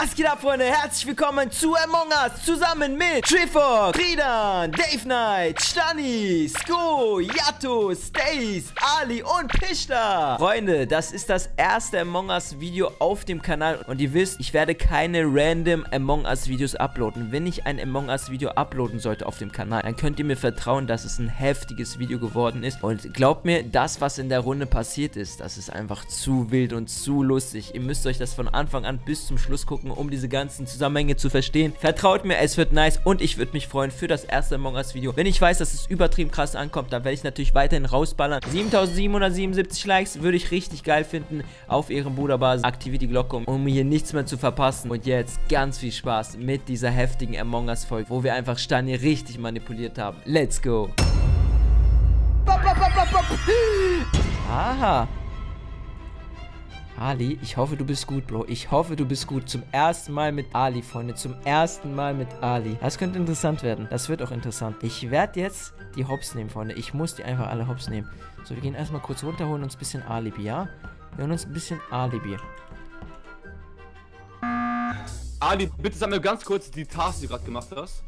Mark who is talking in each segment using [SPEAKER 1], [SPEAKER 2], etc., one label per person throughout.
[SPEAKER 1] Was geht ab, Freunde? Herzlich willkommen zu Among Us zusammen mit Trifork, Fridan, Dave Knight, Stani, Sko, Yato, Stace, Ali und Pishta. Freunde, das ist das erste Among Us Video auf dem Kanal und ihr wisst, ich werde keine random Among Us Videos uploaden. Wenn ich ein Among Us Video uploaden sollte auf dem Kanal, dann könnt ihr mir vertrauen, dass es ein heftiges Video geworden ist. Und glaubt mir, das, was in der Runde passiert ist, das ist einfach zu wild und zu lustig. Ihr müsst euch das von Anfang an bis zum Schluss gucken, um diese ganzen Zusammenhänge zu verstehen. Vertraut mir, es wird nice und ich würde mich freuen für das erste Among Us Video. Wenn ich weiß, dass es übertrieben krass ankommt, dann werde ich natürlich weiterhin rausballern. 7777 Likes würde ich richtig geil finden auf ihrem Bruderbasis. Aktiviert die Glocke, um hier nichts mehr zu verpassen. Und jetzt ganz viel Spaß mit dieser heftigen Among Us Folge, wo wir einfach Stani richtig manipuliert haben. Let's go! Aha. Ali, ich hoffe, du bist gut, Bro. Ich hoffe, du bist gut. Zum ersten Mal mit Ali, Freunde. Zum ersten Mal mit Ali. Das könnte interessant werden. Das wird auch interessant. Ich werde jetzt die Hops nehmen, Freunde. Ich muss die einfach alle Hops nehmen. So, wir gehen erstmal kurz runter, holen uns ein bisschen Alibi, ja? Wir holen uns ein bisschen Alibi.
[SPEAKER 2] Ali, bitte sag mir ganz kurz die Task, die du gerade gemacht hast.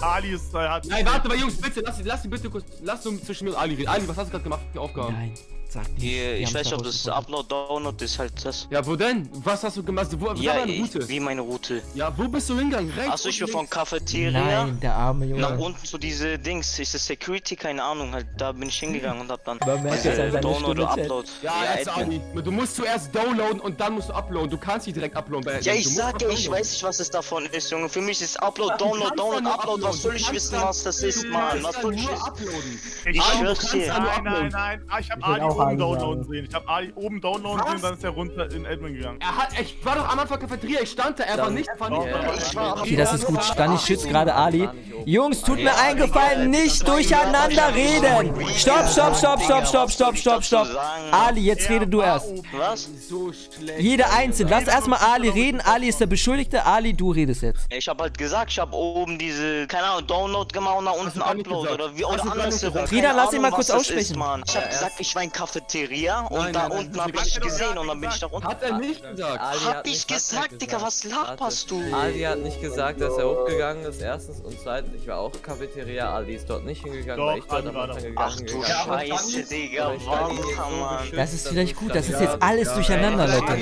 [SPEAKER 3] Ali ist da, hat.
[SPEAKER 2] Nein, warte mal, Jungs, bitte, lass, lass ihn bitte kurz, lass uns zwischen mir und Ali reden. Ali, was hast du gerade gemacht für Aufgaben?
[SPEAKER 1] Nein, sag nicht.
[SPEAKER 4] Hier, ich weiß nicht, ob das. Upload, Download ist halt das.
[SPEAKER 2] Ja, wo denn? Was hast du gemacht? Wo,
[SPEAKER 4] Ja,
[SPEAKER 2] war deine
[SPEAKER 4] ich,
[SPEAKER 2] Route?
[SPEAKER 4] wie meine Route.
[SPEAKER 2] Ja, wo bist du hingegangen? Rechts
[SPEAKER 4] Achso, ich bin von? Cafeteria
[SPEAKER 1] Nein, der arme Junge.
[SPEAKER 4] nach unten zu diese Dings. Ist das Security? Keine Ahnung, halt da bin ich hingegangen und hab dann
[SPEAKER 1] seiner
[SPEAKER 4] Download oder. Upload.
[SPEAKER 2] Ja, jetzt
[SPEAKER 4] Admin.
[SPEAKER 2] Ali. Du musst zuerst downloaden und dann musst du uploaden. Du kannst nicht direkt uploaden bei
[SPEAKER 4] Ja, ich sag ja,
[SPEAKER 2] erst
[SPEAKER 4] ich weiß nicht, was es davon ist, Junge. Für mich ist Upload, Download, Download, Upload. Was soll
[SPEAKER 2] Du
[SPEAKER 4] ich wissen, was das ist, Mann? Was soll ich wissen?
[SPEAKER 2] uploaden.
[SPEAKER 3] Ich hab-
[SPEAKER 4] du
[SPEAKER 3] du
[SPEAKER 4] kannst
[SPEAKER 3] kannst-
[SPEAKER 4] hier.
[SPEAKER 3] Nein, nein, nein. Ah, ich hab
[SPEAKER 5] Ich
[SPEAKER 3] Ali oben downloaden sehen. Ich hab Ali oben downloaden
[SPEAKER 2] Was?
[SPEAKER 3] sehen, dann ist er runter in Admin gegangen.
[SPEAKER 2] Er hat, ich war doch am Anfang Cafeteria, ich stand da, er war
[SPEAKER 4] Dann-
[SPEAKER 2] nicht, er
[SPEAKER 4] ich
[SPEAKER 1] Okay, das ist gut. Stani schützt gerade Ali. Jungs, tut mir
[SPEAKER 4] Ja,
[SPEAKER 1] eingefallen,
[SPEAKER 4] Digga,
[SPEAKER 1] nicht durcheinander reden. Stopp, stopp, stopp, stopp, stopp, stopp, stopp, stopp. Ali, jetzt rede du erst.
[SPEAKER 4] Was?
[SPEAKER 2] So schlecht.
[SPEAKER 1] Jeder einzeln. Lass erstmal Ali reden. Ali ist der Beschuldigte. Ali, du redest jetzt.
[SPEAKER 4] Ich hab halt gesagt, ich hab oben diese, keine Ahnung, Download gemacht und nach unten Upload oder wie, oder
[SPEAKER 2] nicht
[SPEAKER 4] andersherum.
[SPEAKER 1] Frieda, lass ihn mal kurz aussprechen.
[SPEAKER 4] Ich hab gesagt, ich war in Cafeteria und da unten hab ich gesehen und dann bin ich da runter.
[SPEAKER 2] Hat er nicht gesagt.
[SPEAKER 6] Ali
[SPEAKER 4] Hab
[SPEAKER 6] hat
[SPEAKER 4] ich gesagt, Digga, was laberst
[SPEAKER 6] Warte.
[SPEAKER 4] du?
[SPEAKER 6] Ali hat nicht gesagt, dass er hochgegangen ist, erstens. Und zweitens, ich war auch Cafeteria. Ali ist dort nicht hingegangen,
[SPEAKER 3] Doch,
[SPEAKER 6] weil ich dort am
[SPEAKER 3] war
[SPEAKER 6] Anfang gegangen
[SPEAKER 4] Ach du Scheiße, Digga,
[SPEAKER 6] ich stand
[SPEAKER 4] Mann.
[SPEAKER 1] Das ist vielleicht
[SPEAKER 6] ich
[SPEAKER 1] gut.
[SPEAKER 6] stand
[SPEAKER 1] Das ist jetzt alles durcheinander,
[SPEAKER 4] Ja,
[SPEAKER 1] Leute.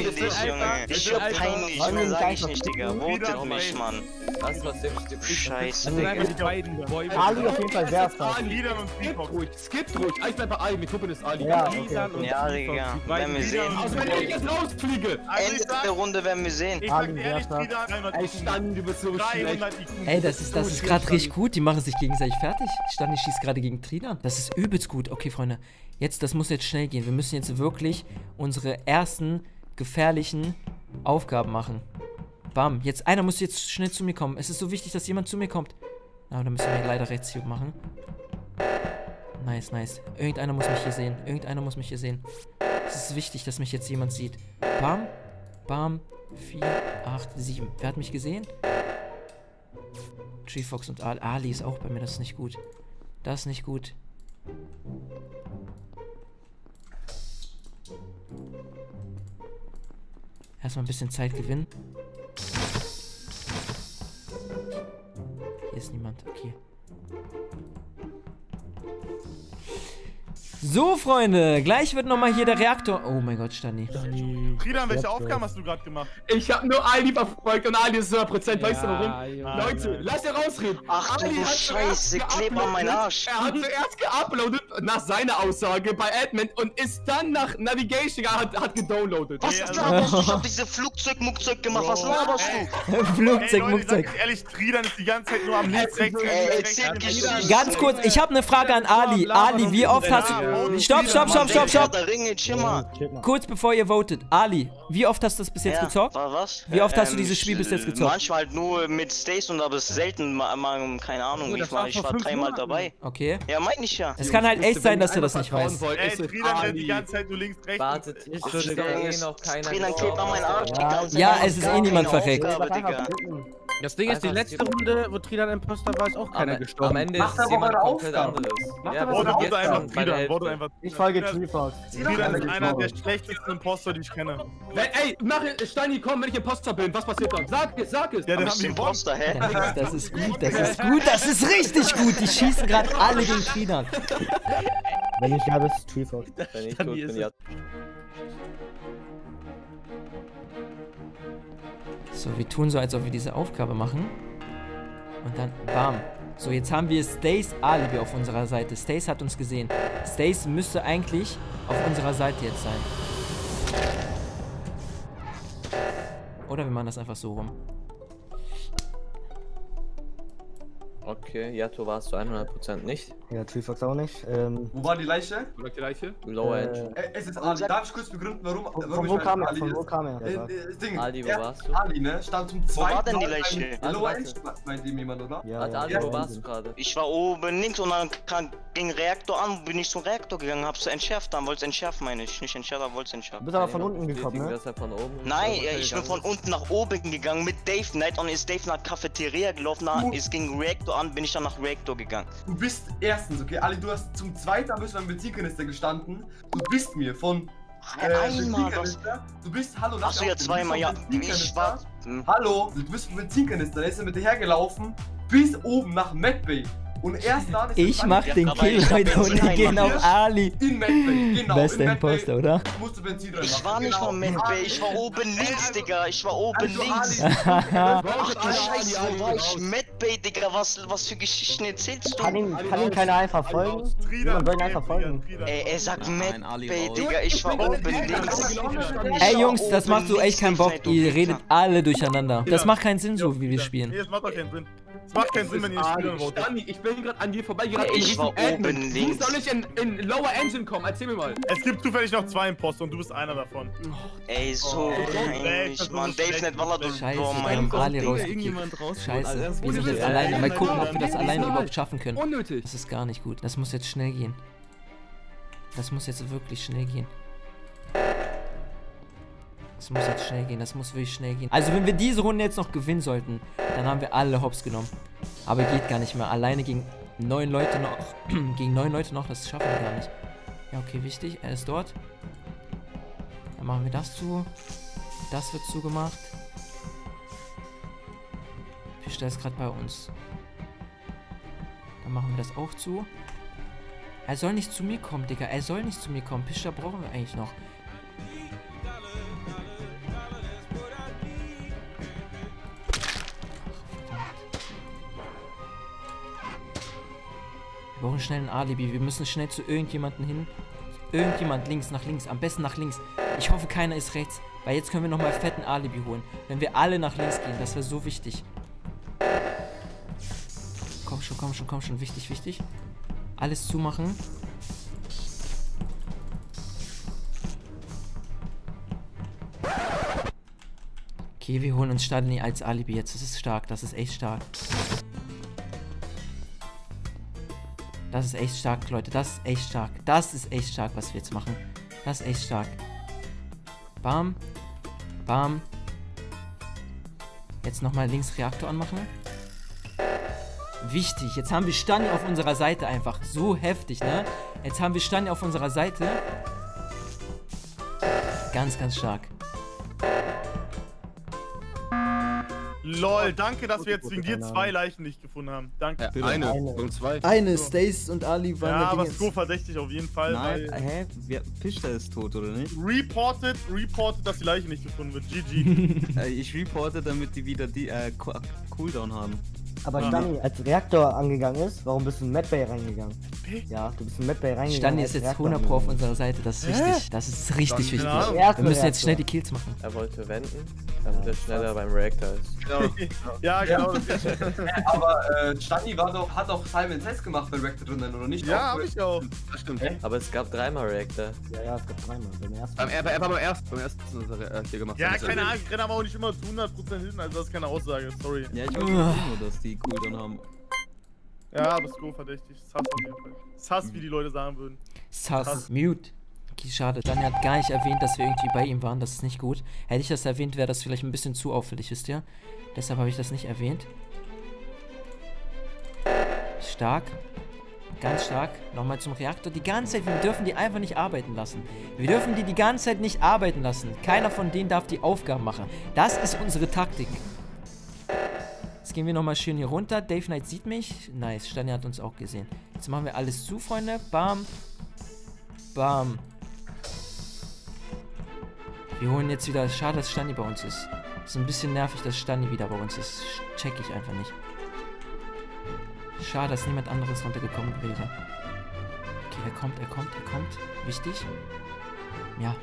[SPEAKER 4] Ich hab peinlich, mehr sag ich nicht, Digga. Votet mich, Mann.
[SPEAKER 6] Lass trotzdem
[SPEAKER 4] Scheiße,
[SPEAKER 5] Also,
[SPEAKER 4] Digga.
[SPEAKER 3] Die beiden.
[SPEAKER 5] Ali auf jeden Fall sehr stark.
[SPEAKER 3] Liedern und
[SPEAKER 2] Skip
[SPEAKER 3] Beatbox.
[SPEAKER 2] ruhig. Ich bleib bei Ali, mit Kumpel ist Ali.
[SPEAKER 5] Ja, okay.
[SPEAKER 4] Ja, Digga. Werden wir sehen.
[SPEAKER 2] Also wenn ich jetzt rausfliege.
[SPEAKER 3] Also ich
[SPEAKER 4] Ende der Runde werden wir sehen.
[SPEAKER 3] ich
[SPEAKER 5] Ali,
[SPEAKER 3] dir
[SPEAKER 5] sehr
[SPEAKER 3] ehrlich,
[SPEAKER 5] stark.
[SPEAKER 3] Frieda, 300
[SPEAKER 2] Ey,
[SPEAKER 3] IQ.
[SPEAKER 2] Stan, du bist so schlecht.
[SPEAKER 3] 300 IQ.
[SPEAKER 1] Ey, das ist, das ist gerade richtig gut. Die machen sich gegenseitig fertig. Stani schießt gerade gegen Tridan. Das ist übelst gut. Okay, Freunde. Jetzt, das muss jetzt schnell gehen. Wir müssen jetzt wirklich unsere ersten gefährlichen Aufgaben machen. Bam. Jetzt, einer muss jetzt schnell zu mir kommen. Es ist so wichtig, dass jemand zu mir kommt. Aber dann müssen wir leider Rechtszug machen. Nice, nice. Irgendeiner muss mich hier sehen. Irgendeiner muss mich hier sehen. Es ist wichtig, dass mich jetzt jemand sieht. Bam. Bam. 4, 8, 7. Wer hat mich gesehen? Treefox und Ali. Ali ist auch bei mir, das ist nicht gut. Das ist nicht gut. Erstmal ein bisschen Zeit gewinnen. Hier ist niemand, okay. So, Freunde, gleich wird nochmal hier der Reaktor. Oh mein Gott, Stani.
[SPEAKER 3] Frieda, welche Aufgaben hast du gerade gemacht?
[SPEAKER 2] Ich hab nur Ali verfolgt und Ali ist 100%. Weißt du warum?
[SPEAKER 3] Junge.
[SPEAKER 2] Leute, lass ihn rausreden.
[SPEAKER 4] Ach du
[SPEAKER 2] Ali hat
[SPEAKER 4] Scheiße, kleb an meinen. Arsch.
[SPEAKER 2] Er hat zuerst geuploadet, nach seiner Aussage bei Admin und ist dann nach Navigation hat, hat gedownloadet.
[SPEAKER 4] Was
[SPEAKER 3] Ja,
[SPEAKER 4] ist laberst du? Ich hab diese Flugzeug-Muckzeug gemacht. Was laberst du?
[SPEAKER 3] Ey,
[SPEAKER 1] Flugzeug,
[SPEAKER 3] Leute, ich sag
[SPEAKER 1] Flugzeug.
[SPEAKER 3] euch ehrlich, Frieda ist die ganze Zeit nur am links, rechts, rechts, rechts.
[SPEAKER 1] Ganz kurz, ich habe eine Frage an Ali. Ali, wie oft hast du... Stopp, stopp, stopp, stopp, stopp. Kurz bevor ihr votet. Ali, wie oft hast du das bis jetzt
[SPEAKER 4] Ja,
[SPEAKER 1] gezockt?
[SPEAKER 4] wa- was?
[SPEAKER 1] Wie oft hast du
[SPEAKER 4] Ähm,
[SPEAKER 1] dieses Spiel bis jetzt gezockt?
[SPEAKER 4] Manchmal halt nur mit Stace und aber selten, mal, mal keine Ahnung, wie
[SPEAKER 2] das
[SPEAKER 4] ich war,
[SPEAKER 2] war
[SPEAKER 4] ich dreimal dabei.
[SPEAKER 1] Okay.
[SPEAKER 4] Ja, mein ich ja.
[SPEAKER 1] Es kann halt echt sein, dass er das nicht weiß.
[SPEAKER 3] Ey, Frieda rennt die ganze Zeit nur links, rechts.
[SPEAKER 6] Wartet, eh
[SPEAKER 4] ist-
[SPEAKER 6] noch keiner
[SPEAKER 4] Frieda klebt an meinen Arsch. die
[SPEAKER 5] Ja,
[SPEAKER 4] ganze
[SPEAKER 1] ja,
[SPEAKER 4] Zeit.
[SPEAKER 1] es ist eh niemand verreckt.
[SPEAKER 7] Das Ding ist, die letzte Runde, wo Tridan Imposter war, ist auch
[SPEAKER 6] Am,
[SPEAKER 7] keiner
[SPEAKER 6] am
[SPEAKER 7] gestorben.
[SPEAKER 6] Ende
[SPEAKER 8] Macht
[SPEAKER 6] ist jemand komplett anderes.
[SPEAKER 8] Macht
[SPEAKER 6] Ja,
[SPEAKER 3] Wurde
[SPEAKER 6] jetzt
[SPEAKER 3] einfach Friedern, wurde einfach.
[SPEAKER 5] Ich folge Treefox.
[SPEAKER 3] Friedern ist einer der schlechtesten Imposter, die ich kenne.
[SPEAKER 2] Wenn, ey, mach Steini, komm, wenn ich Imposter bin, was passiert dann? Sag es, sag es.
[SPEAKER 3] Ja, mich gewonnen.
[SPEAKER 4] Imposter, hä?
[SPEAKER 1] Das ist gut, das ist gut, das ist richtig gut. Die schießen gerade alle gegen Friedern.
[SPEAKER 5] Wenn ich ja, bist Treefox.
[SPEAKER 6] Wenn ich tot
[SPEAKER 7] ist
[SPEAKER 6] bin,
[SPEAKER 7] es-
[SPEAKER 6] ja.
[SPEAKER 1] So, wir tun so, als ob wir diese Aufgabe machen. Und dann, bam. So, jetzt haben wir Stace Alibi auf unserer Seite. Stace hat uns gesehen. Stace müsste eigentlich auf unserer Seite jetzt sein. Oder wir machen das einfach so rum.
[SPEAKER 6] Okay, Yato warst du 100% nicht.
[SPEAKER 5] Ja, Treefox auch nicht. Ähm,
[SPEAKER 8] Wo war die Leiche?
[SPEAKER 2] Oder die Leiche?
[SPEAKER 6] Lower
[SPEAKER 5] Äh.
[SPEAKER 8] Äh, es ist Ali. Darf ich kurz begründen, warum?
[SPEAKER 5] von,
[SPEAKER 8] warum
[SPEAKER 5] von
[SPEAKER 8] ich
[SPEAKER 5] wo kam er?
[SPEAKER 8] Ali
[SPEAKER 5] Von wo
[SPEAKER 8] ist?
[SPEAKER 5] kam er?
[SPEAKER 8] Äh, äh, Ding.
[SPEAKER 6] Ali, wo
[SPEAKER 8] er-
[SPEAKER 6] warst du?
[SPEAKER 8] Ali, ne? Stand zum zweiten
[SPEAKER 4] war denn die Leiche?
[SPEAKER 6] Warte,
[SPEAKER 8] Lower. Engine, meint dem jemand, oder?
[SPEAKER 5] Ja,
[SPEAKER 6] Warte,
[SPEAKER 5] ja,
[SPEAKER 6] Ali,
[SPEAKER 5] ja,
[SPEAKER 6] wo warst du gerade?
[SPEAKER 4] Ich war oben links und dann kam, ging Reaktor an, bin ich zum Reaktor gegangen, hab's entschärft, dann wollt's entschärfen, meine ich. Nicht entschärft, aber wollt's
[SPEAKER 5] Du
[SPEAKER 4] entschärfen.
[SPEAKER 5] bist aber von unten gekommen, ne?
[SPEAKER 6] von oben
[SPEAKER 4] Nein, ich bin von
[SPEAKER 6] ist?
[SPEAKER 4] unten nach oben gegangen mit Dave Knight und ist Dave nach Cafeteria gelaufen, es ging Reaktor an, bin ich dann nach Reaktor gegangen.
[SPEAKER 8] Du bist erstens, okay? Ali, du hast zum zweiten Mal bist du beim Benzinkanister gestanden. Du bist mir von äh,
[SPEAKER 4] Einmal, das.
[SPEAKER 8] Benzinkanister. Du bist, hallo,
[SPEAKER 4] Achso, ja, zweimal,
[SPEAKER 8] Du
[SPEAKER 4] ja. Ich war. Hm.
[SPEAKER 8] Hallo, du bist vom Benzinkanister, der ist mit dir hergelaufen, bis oben nach Medbay. Und erst dann ist
[SPEAKER 1] Ich mach den Kill, Leute, und die
[SPEAKER 4] Benzin
[SPEAKER 1] gehen auf. Ali.
[SPEAKER 8] in Medbay, genau.
[SPEAKER 1] Bester Imposter, oder?
[SPEAKER 8] Musst du Benzin drin
[SPEAKER 4] Ich war nicht
[SPEAKER 8] genau.
[SPEAKER 4] mal Medbay, ich war oben links, Digga. Ich war oben
[SPEAKER 8] Also,
[SPEAKER 4] links. Ach du Scheiße, wo war ich? Medbay, Digga, was, was für Geschichten erzählst
[SPEAKER 5] Kann
[SPEAKER 4] du?
[SPEAKER 5] ihn, kann ihn keiner einfach folgen? Man soll ihn einfach folgen.
[SPEAKER 4] Ey, er sagt
[SPEAKER 9] raus.
[SPEAKER 4] Digga, ich war oben links.
[SPEAKER 1] Ey Jungs, das macht so echt keinen Bock. Ihr redet alle durcheinander. Das macht keinen Sinn, so wie wir
[SPEAKER 3] Nee,
[SPEAKER 1] spielen.
[SPEAKER 3] das macht doch keinen Sinn. Es macht keinen Sinn, wenn ihr nicht spielen wollt.
[SPEAKER 2] Stani, ich bin gerade an dir vorbeigerannt.
[SPEAKER 4] Ich war oben links.
[SPEAKER 2] Du soll ich in, in Lower Engine kommen? Erzähl mir mal.
[SPEAKER 3] Es gibt zufällig noch zwei Imposter und du bist einer davon.
[SPEAKER 4] Ey, so peinlich,
[SPEAKER 3] das
[SPEAKER 4] Mann. Dave Net Waller, du.
[SPEAKER 1] Scheiße,
[SPEAKER 4] Oh
[SPEAKER 1] wir
[SPEAKER 4] mein
[SPEAKER 1] haben
[SPEAKER 4] Gott.
[SPEAKER 9] Irgendjemand raus.
[SPEAKER 1] Scheiße, wir
[SPEAKER 2] Ohne
[SPEAKER 1] sind jetzt alleine. Mal gucken, ob wir das alleine überhaupt schaffen können.
[SPEAKER 2] Unnötig.
[SPEAKER 1] Das ist gar nicht gut. Das muss jetzt schnell gehen. Das muss jetzt wirklich schnell gehen. Das muss jetzt schnell gehen. Das muss wirklich schnell gehen. Also wenn wir diese Runde jetzt noch gewinnen sollten, dann haben wir alle Hops genommen. Aber geht gar nicht mehr. Alleine gegen neun Leute noch. gegen neun Leute noch, das schaffen wir gar nicht. Ja, okay, wichtig. Er ist dort. Dann machen wir das zu. Das wird zugemacht. Fischer ist gerade bei uns. Dann machen wir das auch zu. Er soll nicht zu mir kommen, Digga. Er soll nicht zu mir kommen. Pischer brauchen wir eigentlich noch. Brauchen schnell ein Alibi. Wir müssen schnell zu irgendjemanden hin. Irgendjemand links, nach links. Am besten nach links. Ich hoffe, keiner ist rechts. Weil jetzt können wir nochmal fetten Alibi holen. Wenn wir alle nach links gehen, das wäre so wichtig. Komm schon, komm schon, komm schon. Wichtig, wichtig. Alles zumachen. Okay, wir holen uns Stadli als Alibi jetzt. Das ist stark, das ist echt stark. Das ist echt stark, Leute. Das ist echt stark. Das ist echt stark, was wir jetzt machen. Das ist echt stark. Bam. Bam. Jetzt nochmal links Reaktor anmachen. Wichtig. Jetzt haben wir Stani auf unserer Seite einfach. So heftig, ne? Jetzt haben wir Stani auf unserer Seite. Ganz, ganz stark.
[SPEAKER 3] Lol, danke, dass wir jetzt wegen dir zwei Leichen nicht gefunden haben. Danke.
[SPEAKER 9] Eine
[SPEAKER 5] Eine.
[SPEAKER 9] und zwei.
[SPEAKER 1] Eine, Stace und Ali waren
[SPEAKER 3] Ja, aber Sko verdächtig auf jeden Fall.
[SPEAKER 9] Nein,
[SPEAKER 3] weil
[SPEAKER 9] hä? Wer, Fischer ist tot, oder nicht?
[SPEAKER 3] reported, reported, dass die Leiche nicht gefunden wird. GG.
[SPEAKER 9] Äh, ich reporte, damit die wieder die äh, Co- Cooldown haben.
[SPEAKER 5] Aber Stani, als Reaktor angegangen ist, warum bist du in Medbay reingegangen? Ja, du bist in Medbay reingegangen.
[SPEAKER 1] Stani ist jetzt
[SPEAKER 5] Reaktor
[SPEAKER 1] 100 Pro auf unserer Seite. Das ist wichtig. Das ist richtig wichtig. Wir müssen jetzt
[SPEAKER 5] Reaktor.
[SPEAKER 1] schnell die Kills machen.
[SPEAKER 6] Er wollte wenden, damit er schneller beim Reactor ist.
[SPEAKER 3] ja, genau.
[SPEAKER 8] Aber äh, Stani war doch, hat doch Simon Test gemacht bei Reactor drinnen, oder nicht?
[SPEAKER 3] Ja,
[SPEAKER 8] Auch
[SPEAKER 3] hab ich auch.
[SPEAKER 9] Das stimmt.
[SPEAKER 6] Aber es gab dreimal Reactor.
[SPEAKER 5] Ja, ja, es gab dreimal. Beim ersten.
[SPEAKER 2] Beim, er, er war beim ersten, beim ersten was er, äh, hier gemacht.
[SPEAKER 3] Ja, keine Ahnung, ich renne aber auch nicht immer zu 100% hin, also das ist keine Aussage, sorry.
[SPEAKER 9] Ja, ich wollte nur, dass die Cooldown haben.
[SPEAKER 3] Ja, aber Sko verdächtig. Sass auf jeden Fall. Sass, wie die Leute sagen würden.
[SPEAKER 1] Sass. Mute. Okay, schade. Dani hat gar nicht erwähnt, dass wir irgendwie bei ihm waren. Das ist nicht gut. Hätte ich das erwähnt, wäre das vielleicht ein bisschen zu auffällig, wisst ihr? Deshalb habe ich das nicht erwähnt. Stark. Ganz stark. Nochmal zum Reaktor. Die ganze Zeit, wir dürfen die einfach nicht arbeiten lassen. Wir dürfen die die ganze Zeit nicht arbeiten lassen. Keiner von denen darf die Aufgaben machen. Das ist unsere Taktik. Gehen wir nochmal schön hier runter. Dave Knight sieht mich. Nice, Stani hat uns auch gesehen. Jetzt machen wir alles zu, Freunde. Bam. Bam. Wir holen jetzt wieder... Schade, dass Stani bei uns ist. Ist ein bisschen nervig, dass Stani wieder bei uns ist. Check ich einfach nicht. Schade, dass niemand anderes runtergekommen wäre. Okay, er kommt, er kommt, er kommt. Wichtig. Ja.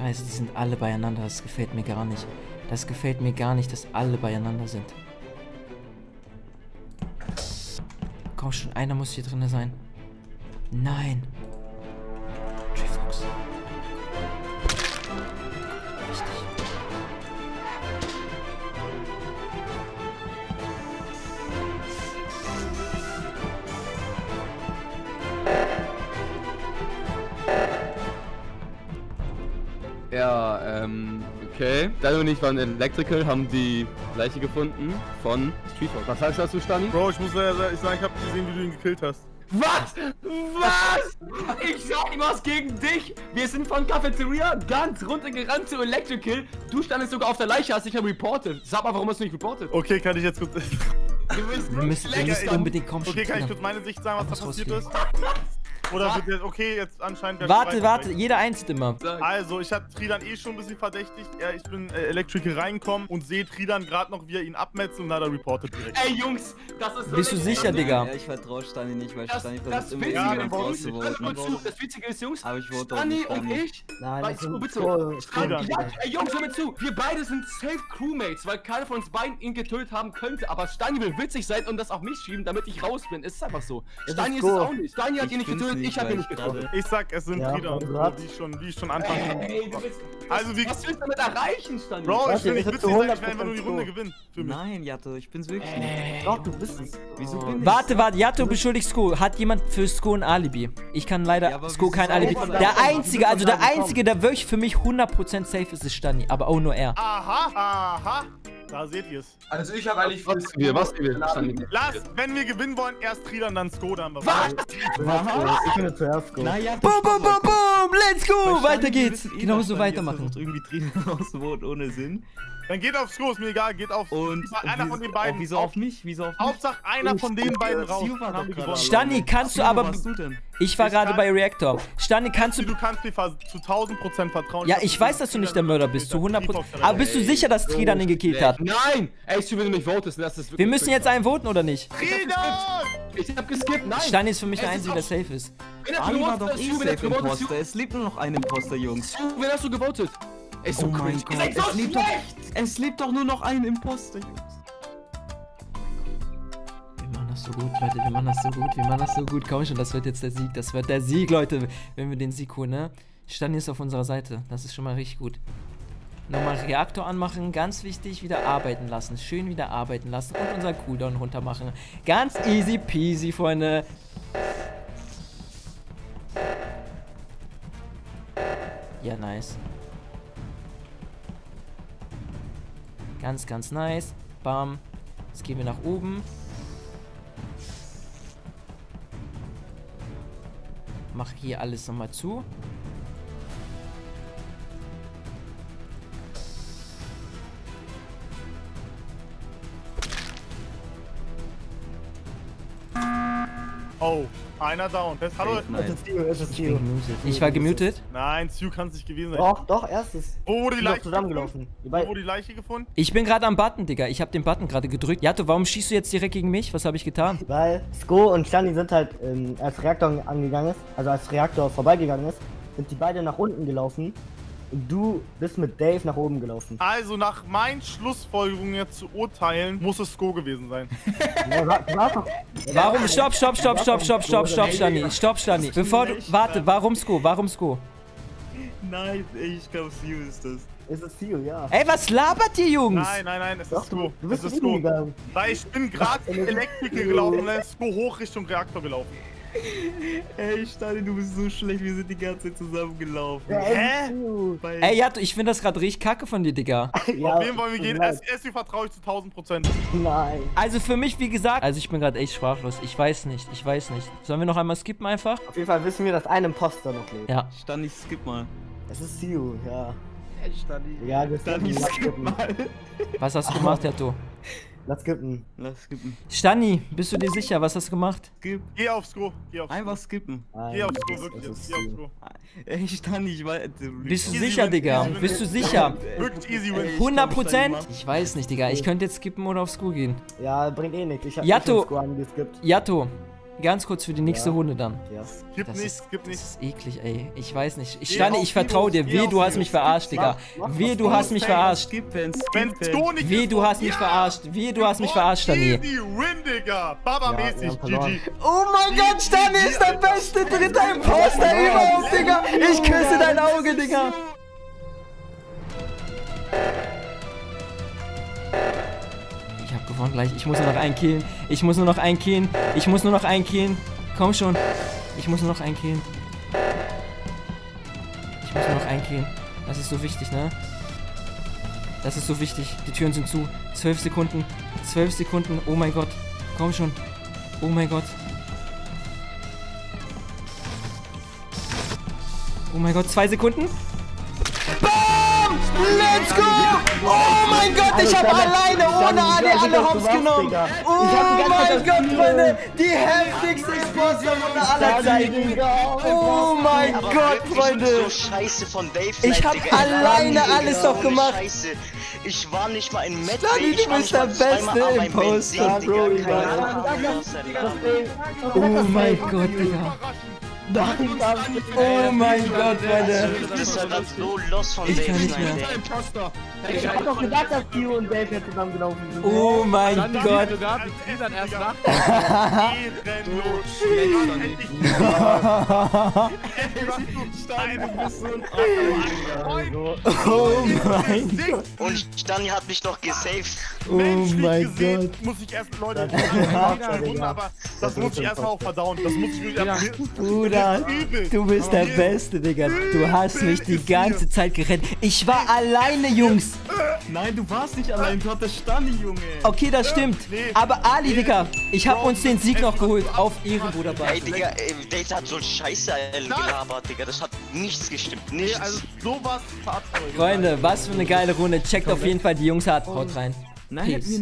[SPEAKER 1] Scheiße, die sind alle beieinander. Das gefällt mir gar nicht. Das gefällt mir gar nicht, dass alle beieinander sind. Komm schon, einer muss hier drin sein. Nein.
[SPEAKER 2] Okay. Dan und ich waren in Electrical, haben die Leiche gefunden von Streetfox. Was heißt das, du Stani?
[SPEAKER 3] Bro, ich muss ja sagen, ich, sagen, ich hab gesehen, wie du ihn gekillt hast.
[SPEAKER 2] Was? Was? Ich sag was gegen dich. Wir sind von Cafeteria ganz runtergerannt zu Electrical. Du standest sogar auf der Leiche, hast dich ja reported. Sag mal, warum hast du nicht reported?
[SPEAKER 3] Okay, kann ich jetzt kurz.
[SPEAKER 2] Du bist
[SPEAKER 1] Wir müssen, wir müssen unbedingt kommen.
[SPEAKER 3] Okay, kann ich kurz meine Sicht sagen, was da passiert ist? Oder wird jetzt, okay, jetzt anscheinend.
[SPEAKER 1] Warte, warte, jeder einzeln immer.
[SPEAKER 3] Also, ich hatte Tridan eh schon ein bisschen verdächtigt. Ja, ich bin äh, Electrical reingekommen und sehe Tridan gerade noch, wie er ihn abmetzt und hat er reportet direkt.
[SPEAKER 2] Ey, Jungs, das ist so
[SPEAKER 1] Bist du sicher, Digga?
[SPEAKER 9] Ja, ich vertraue Stani nicht, weil
[SPEAKER 2] Das,
[SPEAKER 9] Stani
[SPEAKER 2] das
[SPEAKER 9] versucht immer
[SPEAKER 3] Ja,
[SPEAKER 2] ist,
[SPEAKER 9] zu
[SPEAKER 2] zu, das Witzige ist, Jungs,
[SPEAKER 9] Aber ich
[SPEAKER 2] Stani und ich,
[SPEAKER 5] Nein, das
[SPEAKER 2] bitte.
[SPEAKER 5] Pro-
[SPEAKER 2] Stani, ja, ey, Jungs, hör mir zu. Wir beide sind safe Crewmates, weil keiner von uns beiden ihn getötet haben könnte. Aber Stani will witzig sein und das auf mich schieben, damit ich raus bin. Es ist einfach so. Stani
[SPEAKER 5] ist
[SPEAKER 2] ist es auch nicht. Stani hat ihn nicht getötet, ich habe ihn nicht
[SPEAKER 9] ich
[SPEAKER 2] getötet.
[SPEAKER 3] Ich sag, es sind
[SPEAKER 5] Ja,
[SPEAKER 3] Tridan,
[SPEAKER 5] und
[SPEAKER 3] wie ich schon, ich schon anfangs.
[SPEAKER 2] Ey, du
[SPEAKER 3] Also, wie.
[SPEAKER 2] was willst du damit erreichen, Stani?
[SPEAKER 3] Bro, ich will nicht witzig sein, ich will einfach
[SPEAKER 5] 100%
[SPEAKER 3] nur die Runde gewinnen. Für mich.
[SPEAKER 9] Nein, Jato, ich bin's wirklich nicht.
[SPEAKER 5] Doch, du bist es.
[SPEAKER 9] Wieso bin ich?
[SPEAKER 1] Warte, warte, Yato beschuldigt Sko. Hat jemand für Sko ein Alibi? Ich kann leider
[SPEAKER 9] Ja,
[SPEAKER 1] Sko kein Alibi. Der einzige, also der einzige, der wirklich für mich 100% safe ist, ist Stani. Aber auch nur er.
[SPEAKER 3] Aha, aha. Da seht ihr es.
[SPEAKER 8] Also ich habe eigentlich...
[SPEAKER 2] Was wir, was wir, Stani.
[SPEAKER 3] Lass, wenn wir gewinnen wollen, erst Tridan, dann Skoda. haben wir
[SPEAKER 2] Was?
[SPEAKER 5] Warte, ich bin zuerst go.
[SPEAKER 9] Na ja,
[SPEAKER 1] Boom, boom, boom, boom! Let's go! Weiter geht's.
[SPEAKER 9] eh,
[SPEAKER 1] Genau so weitermachen.
[SPEAKER 9] irgendwie Tränen rauszuholen ohne Sinn.
[SPEAKER 3] Dann geht auf Sko, ist mir egal, geht auf.
[SPEAKER 9] Und
[SPEAKER 3] einer von den beiden.
[SPEAKER 9] Wieso auf mich? Wieso auf mich?
[SPEAKER 3] Hauptsache einer von den beiden raus.
[SPEAKER 1] Stani, kannst du aber.
[SPEAKER 9] warst du denn?
[SPEAKER 1] Ich war
[SPEAKER 3] Ich
[SPEAKER 1] gerade bei Reactor. Stani, kannst du.
[SPEAKER 3] Du kannst mir zu 1000% vertrauen.
[SPEAKER 1] Ja, ich weiß, dass du nicht der Mörder bist, zu 100%.
[SPEAKER 3] Trifox hat
[SPEAKER 1] Aber bist du sicher, dass Tridan ihn gekillt hat?
[SPEAKER 2] Nein! Ey, wenn du mich votest, das ist wirklich
[SPEAKER 1] Wir müssen jetzt einen voten, oder nicht?
[SPEAKER 3] Tridan!
[SPEAKER 2] Ich hab geskippt, nein!
[SPEAKER 1] Stani ist für mich der Einzige, der safe ist.
[SPEAKER 9] Ali war doch
[SPEAKER 2] ist,
[SPEAKER 9] eh safe Imposter. Es lebt nur noch ein Imposter, Jungs.
[SPEAKER 2] Wen hast du gewotet? Ey, so
[SPEAKER 9] Oh mein. Gott,
[SPEAKER 2] Ihr so
[SPEAKER 9] es lebt doch, es lebt doch nur noch ein Imposter, Jungs.
[SPEAKER 1] Wir machen das so gut, Leute. Wir machen das so gut. Wir machen das so gut. Komm schon, das wird jetzt der Sieg. Das wird der Sieg, Leute. Wenn wir den Sieg holen, ne? Stani ist auf unserer Seite. Das ist schon mal richtig gut. Nochmal Reaktor anmachen, ganz wichtig, wieder arbeiten lassen. Schön wieder arbeiten lassen und unser Cooldown runter machen. Ganz easy peasy, Freunde. Ja, nice. Ganz, ganz nice. Bam. Jetzt gehen wir nach oben. Mach hier alles nochmal zu.
[SPEAKER 3] Einer down. Fest. Hallo?
[SPEAKER 5] Es ist Theo, es ist Theo.
[SPEAKER 1] Ich war gemutet.
[SPEAKER 3] Nein, Stu kann es nicht gewesen sein.
[SPEAKER 5] Doch, doch, erstes.
[SPEAKER 3] Wo wurde die Leiche
[SPEAKER 5] zusammengelaufen.
[SPEAKER 3] Wo wurde die Leiche gefunden?
[SPEAKER 1] Ich bin gerade am Button, Digga. Ich habe den Button gerade gedrückt. Jato, warum schießt du jetzt direkt gegen mich? Was habe ich getan?
[SPEAKER 5] Weil Sko und Stani sind halt, ähm, als Reaktor angegangen ist, also als Reaktor vorbeigegangen ist, sind die beide nach unten gelaufen. Und du bist mit Dave nach oben gelaufen.
[SPEAKER 3] Also nach meinen Schlussfolgerungen jetzt zu urteilen, muss es Sko gewesen sein.
[SPEAKER 5] Ja, doch-
[SPEAKER 1] Warum? Stopp, stopp, stopp, stopp, stopp, stopp, stopp, Stani. Stopp, Stani. Bevor du. Warte, warum Sko? Warum Sko?
[SPEAKER 9] Nein, ich glaube, Sue ist das.
[SPEAKER 5] Es ist Theo, ja.
[SPEAKER 1] Ey, was labert ihr, Jungs?
[SPEAKER 3] Nein, nein, nein, es
[SPEAKER 5] Doch,
[SPEAKER 3] ist
[SPEAKER 5] du,
[SPEAKER 3] Sko.
[SPEAKER 5] du
[SPEAKER 3] Es
[SPEAKER 5] bist
[SPEAKER 3] ist
[SPEAKER 5] mit ihm
[SPEAKER 3] Sko. Weil ich bin gerade Elektriker gelaufen und dann ist Sko hoch Richtung Reaktor gelaufen.
[SPEAKER 9] Ey, Stani, du bist so schlecht, wir sind die ganze Zeit zusammengelaufen.
[SPEAKER 5] Ja,
[SPEAKER 3] Hä?
[SPEAKER 1] Ey, Jato, ich finde das gerade richtig kacke von dir, Digga.
[SPEAKER 5] Ja,
[SPEAKER 3] Auf wen wollen wir gehen? SSU vertraue ich zu 1000 Prozent.
[SPEAKER 5] Nein.
[SPEAKER 1] Also für mich, wie gesagt. Also ich bin gerade echt sprachlos. Ich weiß nicht. Ich weiß nicht. Sollen wir noch einmal skippen einfach?
[SPEAKER 5] Auf jeden Fall wissen wir, dass ein Imposter noch lebt.
[SPEAKER 1] Ja.
[SPEAKER 9] Stani, skip mal.
[SPEAKER 5] Es ist Theo, ja.
[SPEAKER 9] Ey, Stani.
[SPEAKER 5] Ja, wir
[SPEAKER 9] Stani, skip
[SPEAKER 5] skippen.
[SPEAKER 9] mal.
[SPEAKER 1] Was hast du gemacht, Jato?
[SPEAKER 5] Lass skippen.
[SPEAKER 9] Lass skippen.
[SPEAKER 1] Stani, bist du dir sicher? Was hast du gemacht?
[SPEAKER 9] Skip.
[SPEAKER 3] Geh auf Sko. Geh auf Sko.
[SPEAKER 9] Einfach skippen.
[SPEAKER 5] Nein,
[SPEAKER 3] Geh auf
[SPEAKER 5] es
[SPEAKER 3] Sko,
[SPEAKER 5] ist-
[SPEAKER 3] wirklich Geh auf
[SPEAKER 5] Theo.
[SPEAKER 3] Sko.
[SPEAKER 9] Ey, Stani, ich weiß.
[SPEAKER 1] Bist du
[SPEAKER 3] Easy
[SPEAKER 1] sicher,
[SPEAKER 3] win,
[SPEAKER 1] Digga? Bist du sicher?
[SPEAKER 3] Wirklich easy win.
[SPEAKER 9] Ey, ich
[SPEAKER 1] 100
[SPEAKER 9] glaub,
[SPEAKER 1] Prozent? Ich weiß nicht, Digga. Ich könnte jetzt skippen oder aufs School gehen.
[SPEAKER 5] Ja, bringt eh nichts. Ich hab
[SPEAKER 1] Yato.
[SPEAKER 5] hab Sko angeskippt.
[SPEAKER 1] Jato, ganz kurz für die nächste
[SPEAKER 5] Ja.
[SPEAKER 1] Runde dann.
[SPEAKER 5] Ja.
[SPEAKER 3] Gib
[SPEAKER 1] Das
[SPEAKER 3] nicht,
[SPEAKER 1] ist,
[SPEAKER 3] gib
[SPEAKER 1] das
[SPEAKER 3] nicht.
[SPEAKER 1] ist eklig, ey. Ich weiß nicht. Ich
[SPEAKER 3] auf
[SPEAKER 1] ich vertraue dir. Weh, du hast mich verarscht, Digga. Weh, du hast mich verarscht. Weh, du hast mich verarscht. Weh, du hast mich verarscht, Stani.
[SPEAKER 3] Win, Digga. Baba-mäßig. GG.
[SPEAKER 1] Oh mein Gott, Stani ist der beste dritte Imposter überhaupt, Digga. Ich küsse dein Auge, Digga. Ich hab gewonnen gleich. Ich muss nur noch einen killen. Ich muss nur noch einen killen. Ich muss nur noch einen killen. Komm schon. Ich muss nur noch einen killen. Ich muss nur noch einen killen. Das ist so wichtig, ne? Das ist so wichtig. Die Türen sind zu. Zwölf Sekunden. Zwölf Sekunden. Oh mein Gott. Komm schon. Oh mein Gott. Oh mein Gott, zwei Sekunden. Bam! Let's go! Oh mein Gott, ich habe alleine ohne alle alle hops genommen. Oh mein Gott, Freunde, die heftigste Explosionsrunde aller Zeiten. Oh mein Gott, Freunde. Ich hab
[SPEAKER 4] Digga.
[SPEAKER 1] alleine alles doch gemacht.
[SPEAKER 4] Ich war nicht mal in Bay, ich mal
[SPEAKER 1] der beste Imposter,
[SPEAKER 4] Benzin,
[SPEAKER 1] Bro, Oh mein Gott, Digga. Oh mein Gott, Freunde.
[SPEAKER 4] Du bist ja grad so los von
[SPEAKER 1] Ich
[SPEAKER 4] Dave.
[SPEAKER 1] kann nicht mehr.
[SPEAKER 4] Nein.
[SPEAKER 5] Ich hab doch gesagt, dass Theo und Dave jetzt zusammengelaufen sind.
[SPEAKER 1] Oh mein
[SPEAKER 2] Dann
[SPEAKER 1] Gott.
[SPEAKER 2] sogar mit Gliedern erst nach.
[SPEAKER 1] Oh mein Gott.
[SPEAKER 4] Und Stani hat mich noch gesaved.
[SPEAKER 1] Oh
[SPEAKER 3] Menschlich
[SPEAKER 1] mein
[SPEAKER 3] gesehen
[SPEAKER 1] Gott.
[SPEAKER 3] muss ich erst, Leute,
[SPEAKER 5] Das ist
[SPEAKER 3] aber das muss ich erstmal auch verdauen. Das muss ich wirklich
[SPEAKER 1] Bruder, du bist der Beste, Digga. Du hast mich die ganze Zeit gerettet. Ich war alleine, Jungs.
[SPEAKER 9] Nein, du warst nicht allein, du hattest Stani, Junge.
[SPEAKER 1] Okay, das stimmt. Aber Ali, Digga, ich hab uns den Sieg noch geholt. Auf Ehre, Bruder.
[SPEAKER 4] Ey, Digga, ey, Dave hat so Scheiße äh, gelabert, Digga. Das hat nichts gestimmt.
[SPEAKER 3] Nee,
[SPEAKER 4] Nichts.
[SPEAKER 3] also sowas Fahrzeuge.
[SPEAKER 1] Freunde, was für eine geile Runde. Checkt auf jeden Fall die Jungs hart. Haut rein.
[SPEAKER 9] Nein, wir nicht.